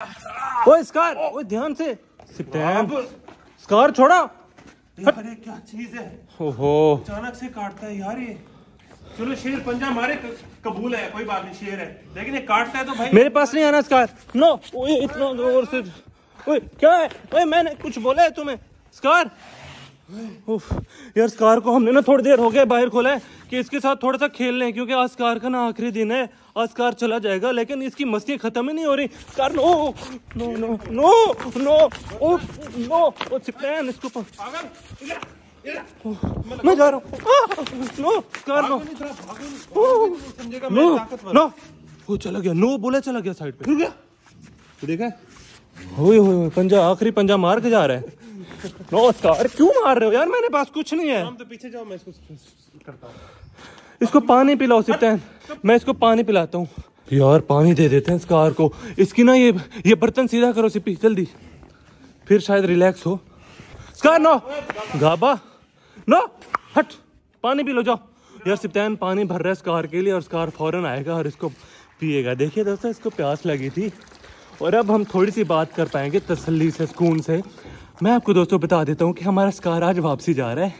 ओए स्कार ओए ध्यान से। स्कार छोड़ा। यार ये क्या चीज़ है? ओहो। अचानक से काटता है यार ये। चलो शेर पंजा मारे कबूल है कोई बात नहीं शेर है। लेकिन ये काटता है तो भाई मेरे पास नहीं आना स्कार। नो ओए इतना ज़ोर से ओए क्या है? ओए मैंने कुछ बोला है तुम्हें। स्कार उफ, यार स्कार को हमने ना थोड़ी देर हो गया बाहर खोला है कि इसके साथ थोड़ा सा खेल लें क्योंकि आज कार का ना आखिरी दिन है आज कार चला जाएगा लेकिन इसकी मस्ती खत्म ही नहीं हो रही। Scar no no no no no oh no oh चिपटैन इसको। मैं जा रहा हूँ। No Scar no. No no. वो चला गया नो बोला चला गया साइड पे। रुक गया देखा ओए पंजा आखिरी पंजा मार के जा रहा है। नो स्कार क्यों मार रहे हो? यार मेरे पास कुछ नहीं है। तो पीछे जाओ मैं इसको करता हूँ। इसको पानी पिलाओ सिप्टैन मैं इसको पानी पिलाता हूँ। यार पानी दे देते हैं स्कार को। इसकी ना ये ये बर्तन सीधा करो सिप्पी जल्दी। फिर शायद रिलैक्स हो। स्कार नो गाबा। नो हट! पानी पी लो जाओ। यार सिप्टैन पानी भर रहा है स्कार के लिए और स्कार फ़ौरन आएगा और इसको पिएगा। देखिए दोस्तों इसको प्यास लगी थी। और अब हम थोड़ी सी बात कर पाएँगे तसल्ली से सुकून से। मैं आपको दोस्तों बता देता हूँ कि हमारा स्कार आज वापसी जा रहा है।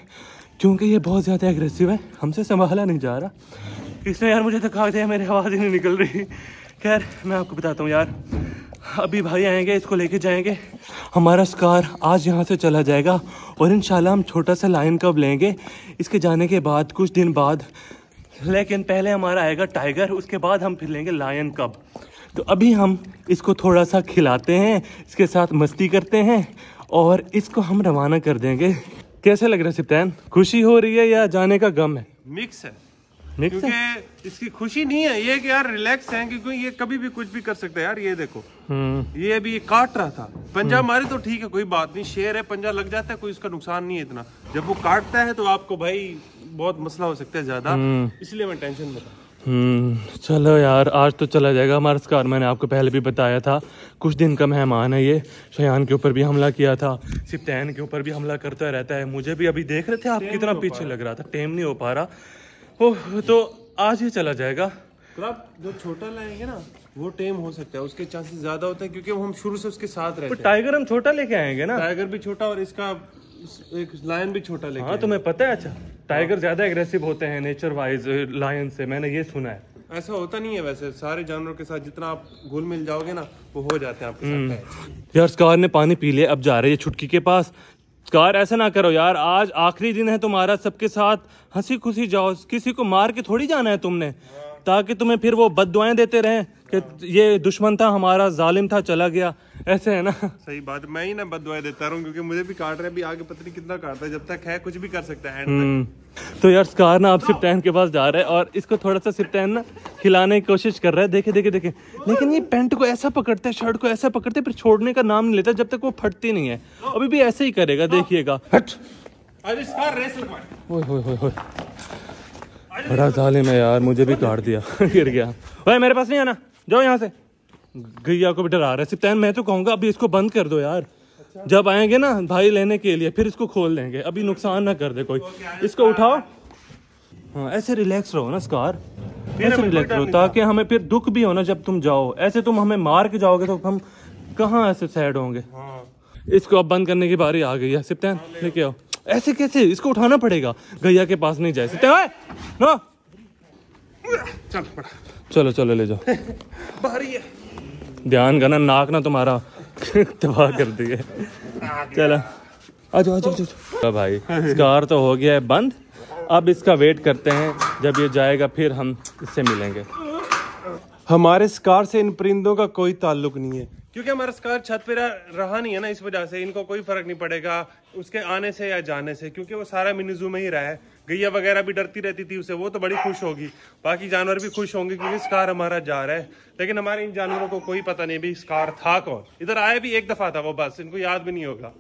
क्योंकि ये बहुत ज़्यादा एग्रेसिव है। हमसे संभाला नहीं जा रहा। इसने यार मुझे थका दिया मेरी आवाज़ ही नहीं निकल रही। खैर, मैं आपको बताता हूँ यार। अभी भाई आएँगे, इसको लेके जाएँगे। हमारा स्कार आज यहाँ से चला जाएगा और इंशाल्लाह हम छोटा सा लाइन कब लेंगे। इसके जाने के बाद, कुछ दिन बाद, लेकिन पहले हमारा आएगा टाइगर उसके बाद हम फिर लेंगे लायन कब तो अभी हम इसको थोड़ा सा खिलाते हैं, इसके साथ मस्ती करते हैं और इसको हम रवाना कर देंगे। कैसे लग रहा है सिप्तैन? खुशी हो रही है या जाने का गम है? मिक्स है। मिक्स है? क्योंकि इसकी खुशी नहीं है ये कि यार रिलैक्स है क्योंकि ये कभी भी कुछ भी कर सकता है। यार ये देखो हम्म। ये अभी ये काट रहा था। पंजा मारे तो ठीक है कोई बात नहीं शेर है पंजा लग जाता है कोई उसका नुकसान नहीं है इतना। जब वो काटता है तो आपको भाई बहुत मसला हो सकता है ज़्यादा। इसलिए मैं टेंशन में था। हम्म चलो यार आज तो चला जाएगा हमारा स्कार मैंने आपको पहले भी बताया था। कुछ दिन का मेहमान है ये। शयान के ऊपर भी हमला किया था। सिप्तैन के ऊपर भी हमला करता रहता है। मुझे भी अभी देख रहे थे आप कितना पीछे लग रहा। था। टेम नहीं हो पा रहा। ओह तो आज ही चला जाएगा। तो आप जो छोटा लाएँगे ना वो टेम हो सकता है। उसके चांसेस ज़्यादा होते हैं क्योंकि हम शुरू से उसके साथ तो रहते हैं। टाइगर हम छोटा लेके आएँगे ना। टाइगर भी छोटा और इसका एक लायन भी छोटा लेके हाँ तुम्हें पता है अच्छा। टाइगर ज़्यादा एग्रेसिव होते हैं नेचर वाइज लायन से मैंने ये सुना है। ऐसा होता नहीं है वैसे सारे जानवरों के साथ जितना आप घुल मिल जाओगे ना वो हो जाते हैं आपके साथ। यार स्कार ने पानी पी लिया अब जा रहे हैं छुटकी के पास। कार ऐसा ना करो यार आज आखिरी दिन है तुम्हारा सबके साथ हँसी खुशी जाओ किसी को मार के थोड़ी जाना है तुमने। ताकि तुम्हें फिर वो बद देते रहें कि ये दुश्मन था हमारा जालिम था चला गया। ऐसे है ना? सही बात मैं ही ना बदवाएँ देता रहूँ क्योंकि मुझे भी काट रहा है अभी आगे पता नहीं कितना काटता है जब तक है कुछ भी कर सकता है हम्म, तो यार स्कार ना अब सिप्टैन के पास जा रहा है और इसको थोड़ा सा सिप्टैन ना खिलाने की कोशिश कर रहा है। देखे देखे देखे। लेकिन ये पैंट को ऐसा पकड़ते हैं शर्ट को ऐसा पकड़ते फिर छोड़ने का नाम नहीं लेता जब तक वो फटती नहीं है। अभी भी ऐसे ही करेगा देखिएगा। हट। इसका रेस बड़ा जालिम है यार मुझे भी काट दिया। गिर गया। भाई मेरे पास नहीं आना। जाओ यहाँ से। गैया को भी डरा रहा है। सिप्तैन मैं तो कहूँगा अभी इसको बंद कर दो यार। जब आएँगे ना भाई लेने के लिए फिर इसको खोल देंगे। अभी नुकसान ना कर दे कोई। इसको उठाओ। हाँ ऐसे रिलैक्स रहो ना स्कार ऐसे रिलैक्स रहो ताकि हमें फिर दुख भी हो ना जब तुम जाओ। ऐसे तुम हमें मार के जाओगे तो हम कहाँ ऐसे सैड होंगे? हाँ। इसको अब बंद करने की बारी आ गई है। सिप्तैन लेके आओ। ऐसे कैसे? इसको उठाना पड़ेगा। गैया के पास नहीं जाए। सिप्तैन नो चल बड़ा चलो चलो ले जाओ। भारी है। ध्यान करना नाक ना तुम्हारा। तबाह कर दिए चलो। आ जाओ आ जाओ भाई स्कार तो हो गया है बंद। अब इसका वेट करते हैं। जब ये जाएगा फिर हम इससे मिलेंगे। हमारे स्कार से इन परिंदों का कोई ताल्लुक नहीं है। क्योंकि हमारा स्कार छत पे रहा नहीं है ना इस वजह से इनको कोई फ़र्क नहीं पड़ेगा उसके आने से या जाने से क्योंकि वो सारा मिनीजू में ही रहा है। गैया वगैरह भी डरती रहती थी उसे वो तो बड़ी खुश होगी। बाकी जानवर भी खुश होंगे क्योंकि स्कार हमारा जा रहा है। लेकिन हमारे इन जानवरों को कोई पता नहीं भी स्कार था कौन। इधर आया भी एक दफ़ा था वो बस इनको याद भी नहीं होगा।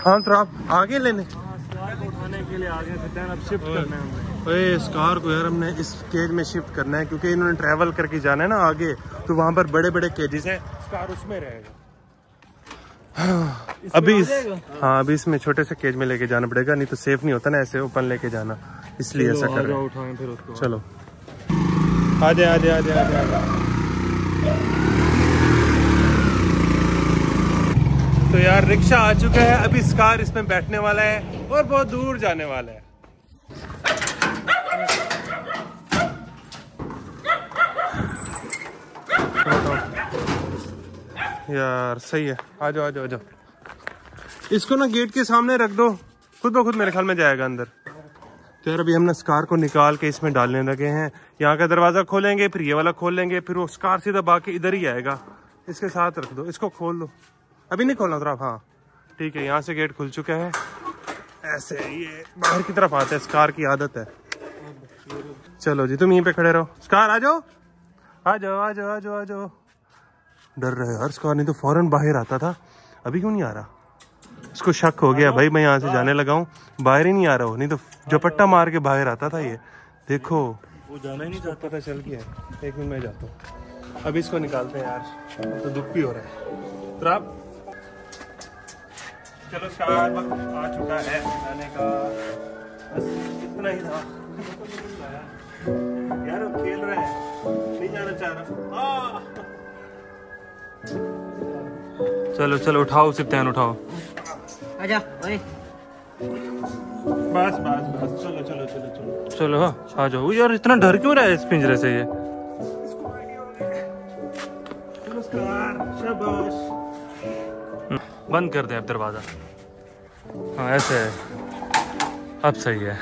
हाँ तो आप आगे लेने। उठाने के लिए आगे अब शिफ्ट करना है स्कार को यार हमने इस केज में शिफ्ट करना है क्योंकि इन्होंने ट्रैवल करके जाना है ना आगे तो वहाँ पर बड़े बड़े केजेस हैं। स्कार उसमें रहेगा। अभी इस हाँ अभी इसमें छोटे से केज में लेके जाना पड़ेगा नहीं तो सेफ़ नहीं होता ना ऐसे ओपन लेके जाना। इसलिए ऐसा कर रहे हैं। चलो। आ जाए आ जाए आ जाए तो यार रिक्शा आ चुका है अभी इस कार इसमें बैठने वाला है और बहुत दूर जाने वाला है। यार, सही है। आ जाओ आ जाओ आ जाओ इसको ना गेट के सामने रख दो। खुद ब खुद मेरे ख्याल में जाएगा अंदर। तो यार, अभी हमने स्कार को निकाल के इसमें डालने लगे हैं। यहाँ का दरवाज़ा खोलेंगे, फिर ये वाला खोल लेंगे, फिर वो स्कार सीधा बाकी इधर ही आएगा। इसके साथ रख दो। इसको खोल दो। अभी नहीं खोलना तरफ़ हाँ ठीक है, यहाँ से गेट खुल चुका है। ऐसे ये बाहर की तरफ़ आते हैं। स्कार की आदत है। चलो जी, तुम यहीं पे खड़े रहो। स्कार आ जाओ आ जाओ आ जाओ आ जाओ आ जाओ। डर रहे यार स्कार नहीं तो फ़ौरन बाहर आता था। अभी क्यों नहीं आ रहा? इसको शक हो गया, भाई, मैं यहाँ से जाने लगा हूँ। बाहर ही नहीं आ रहा हूँ, नहीं तो झपट्टा मार के बाहर आता था ये। देखो। वो जाना ही नहीं इसको पता चल गया एक मिनट, में जाता हूँ। अब इसको निकालते हैं यार। तो दुख भी हो रहा है। तो आप चलो स्टार वक्त आ चुका है जाने का। बस इतना ही था। यार खेल रहे हैं। नहीं जाना चाह रहा! चलो चलो उठाओ सिप्तान उठाओ। आजा ओए। बस बस बस। चलो चलो चलो चलो। चलो हाँ आ जाओ। यार इतना डर क्यों रहा है इस पिंजरे से ये? बंद कर दे अब दरवाज़ा। हाँ ऐसे है। अब सही है।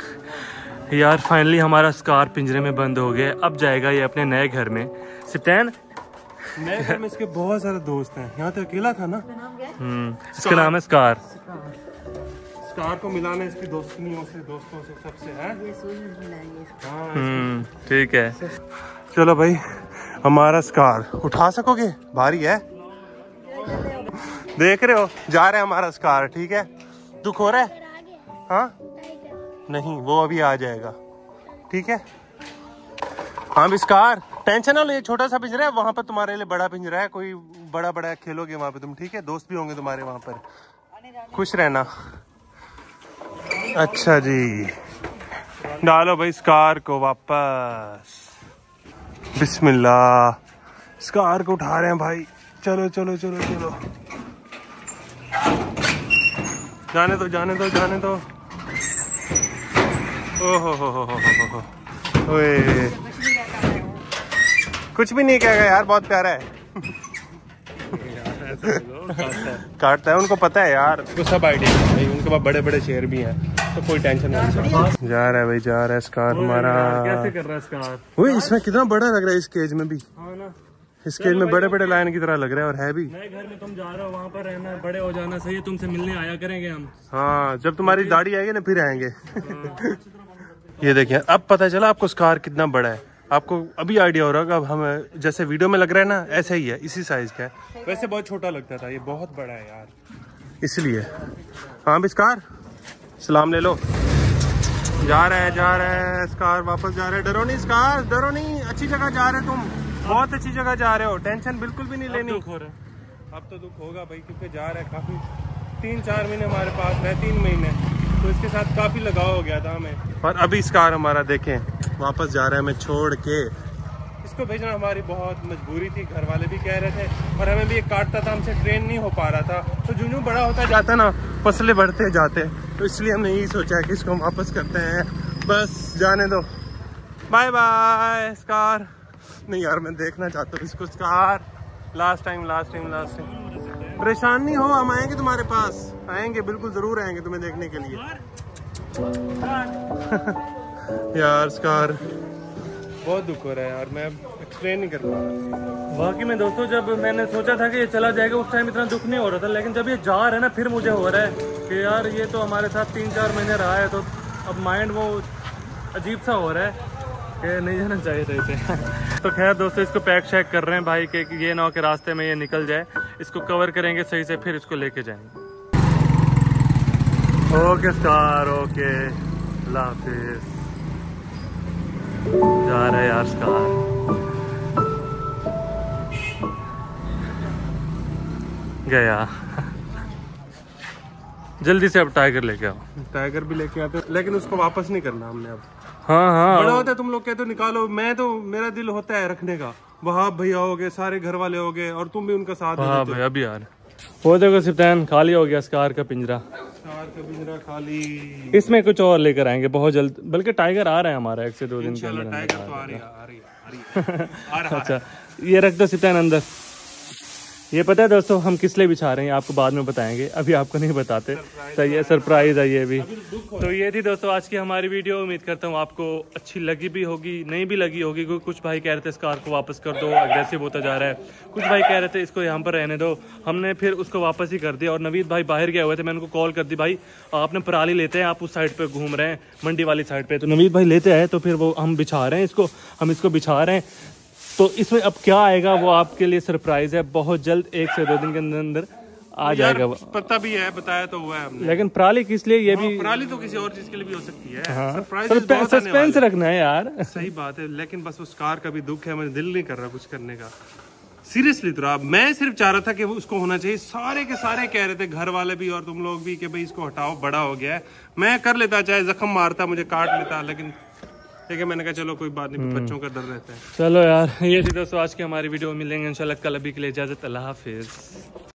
यार फाइनली हमारा स्कार पिंजरे में बंद हो गया। अब जाएगा ये अपने नए घर में। सिप्तान मैं घर में इसके बहुत सारे दोस्त हैं। यहाँ तो अकेला था ना? हम्म इसका नाम है स्कार। स्टार को मिलाना इसकी दोस्तियों से दोस्तों से सबसे है। ये सोच मिलाएँगे हाँ हम्म ठीक है। चलो भाई हमारा स्कार। उठा सकोगे? भारी है। देख रहे हो जा रहे हैं हमारा स्कार ठीक है? दुख हो रहा है? हाँ? नहीं वो अभी आ जाएगा। ठीक है? हाँ भी स्कार। टेंशन ना लो ये छोटा सा पिंजरा है, वहाँ पर तुम्हारे लिए बड़ा पिंजरा है, कोई बड़ा बड़ा खेलोगे वहाँ पे तुम, ठीक है? दोस्त भी होंगे तुम्हारे वहाँ पर। खुश रहना। अच्छा जी। डालो भाई स्कार को वापस। बिस्मिल्लाह स्कार को उठा रहे हैं भाई। चलो चलो चलो चलो। जाने दो जाने दो जाने दो। ओहो, हो हो हो हो हो कुछ भी नहीं कहेगा यार बहुत प्यारा है। काटता है उनको पता है यार। उनको सब आइडिया है भाई उनके पास बड़े बड़े शेर भी हैं तो कोई टेंशन नहीं जा रहा है भाई जा रहा है स्कार हमारा कैसे कर रहा है स्कार? ओए इसमें कितना बड़ा लग रहा है इस केज में भी। हाँ इस केज में बड़े बड़े लाइन की तरह लग रहा है और है भी। नए घर में तुम जा रहे हो वहाँ पर रहना बड़े हो जाना सही है तुमसे मिलने आया करेंगे हम। हाँ जब तुम्हारी दाढ़ी आएगी ना फिर आएँगे। ये देखिए अब पता चला आपको स्कार कितना बड़ा है। आपको अभी आइडिया हो रहा होगा अब हम जैसे वीडियो में लग रहा है ना ऐसा ही है इसी साइज़ का है। वैसे बहुत छोटा लगता था ये बहुत बड़ा है यार। इसलिए। हाँ भी स्कार सलाम ले लो। जा रहे है जा रहा है स्कार वापस जा रहे है। डरो नहीं स्कार डरो नहीं। अच्छी जगह जा रहे हो तुम। बहुत अच्छी जगह जा रहे हो। टेंशन बिल्कुल भी नहीं लेनी। दुख हो रहा है। अब तो दुख होगा भाई क्योंकि जा रहा है काफ़ी। तीन चार महीने हमारे पास है तीन महीने। तो इसके साथ काफ़ी लगाव हो गया था हमें। और अभी इस कार हमारा देखें वापस जा रहा है हमें छोड़ के। इसको भेजना हमारी बहुत मजबूरी थी घर वाले भी कह रहे थे और हमें भी एक काटता था हमसे ट्रेन नहीं हो पा रहा था। तो जूं बड़ा होता जाता ना फ़सलें बढ़ते जाते। तो इसलिए हमने यही सोचा है कि इसको हम वापस करते हैं। बस जाने दो। बाय बाय स्कार नहीं यार मैं देखना चाहता हूँ इसको Scar last time last time last time परेशान नहीं हो, हम आएँगे तुम्हारे पास। आएँगे, बिल्कुल ज़रूर आएँगे तुम्हें देखने के लिए। यार स्कार बहुत दुख हो रहा है यार, मैं एक्सप्लेन नहीं कर रहा बाकी में दोस्तों, जब मैंने सोचा था कि ये चला जाएगा, उस टाइम इतना दुख नहीं हो रहा था, लेकिन जब ये जा रहा है ना, फिर मुझे हो रहा है कि यार, ये तो हमारे साथ तीन चार महीने रहा है तो अब माइंड वो अजीब सा हो रहा है। कि नहीं जाना चाहिए था इसे। तो खैर दोस्तों, इसको पैक शैक कर रहे हैं भाई कि ये ना के रास्ते में ये निकल जाए। इसको कवर करेंगे सही से, फिर इसको लेके जाएँगे। Okay star okay. हाफिज। जा रहे यार स्टार गया। जल्दी से अब टाइगर लेके आओ। टाइगर भी लेके आते लेकिन उसको वापस नहीं करना हमने अब। हाँ हाँ। बड़ा होता है तुम लोग कहते हो निकालो। मैं तो मेरा दिल होता है रखने का। वहाँ भैया हो गए सारे घर वाले हो गए और तुम भी उनका साथ दे हाँ हो। भाई अभी यार वो देखो सिप्तान खाली हो गया स्कार का पिंजरा। कार का पिंजरा खाली। इसमें कुछ और लेकर आएँगे बहुत जल्द। बल्कि टाइगर आ रहा है हमारा एक से दो दिन के अंदर। टाइगर तो आ रही है आ रही है आ रही है। आ रहा है अच्छा ये रख दो सिप्तान अंदर। ये पता है दोस्तों हम किस लिए बिछा रहे हैं आपको बाद में बताएँगे। अभी आपको नहीं बताते। तो ये सरप्राइज़ है। ये भी। तो ये थी दोस्तों आज की हमारी वीडियो। उम्मीद करता हूँ आपको अच्छी लगी भी होगी नहीं भी लगी होगी क्योंकि कुछ भाई कह रहे थे इस कार को वापस कर दो अग्रेसिव होता जा रहा है। कुछ भाई कह रहे थे इसको यहाँ पर रहने दो। हमने फिर उसको वापस ही कर दिया और नवीद भाई बाहर गए हुए थे मैंने उनको कॉल कर दी भाई आपने पराली लेते हैं आप उस साइड पर घूम रहे हैं मंडी वाली साइड पर तो नवीद भाई लेते हैं तो फिर वो हम बिछा रहे हैं इसको हम इसको बिछा रहे हैं। तो इसमें अब क्या आएगा? वो आपके लिए सरप्राइज़ है। बहुत जल्द एक से दो दिन के अंदर अंदर आ जाएगा वो। पता भी है बताया तो हुआ है हमने। लेकिन पराली किस लिए? ये भी पराली तो किसी और चीज़ के लिए भी हो सकती है। हाँ। सस्पेंस रखना है यार। सही बात है लेकिन बस उस कार का भी दुख है मुझे दिल नहीं कर रहा कुछ करने का। सीरियसली तो मैं सिर्फ़ चाह रहा था कि वो उसको होना चाहिए। सारे के सारे कह रहे थे घर वाले भी और तुम लोग भी कि भाई इसको हटाओ बड़ा हो गया है। मैं कर लेता चाहे जख्म मारता मुझे काट लेता लेकिन ठीक है मैंने कहा चलो कोई बात नहीं बच्चों का डर रहता है। चलो यार ये थी दोस्तों आज की हमारी वीडियो मिलेंगे इंशाल्लाह कल अभी के लिए इजाज़त अल्लाह हाफिज।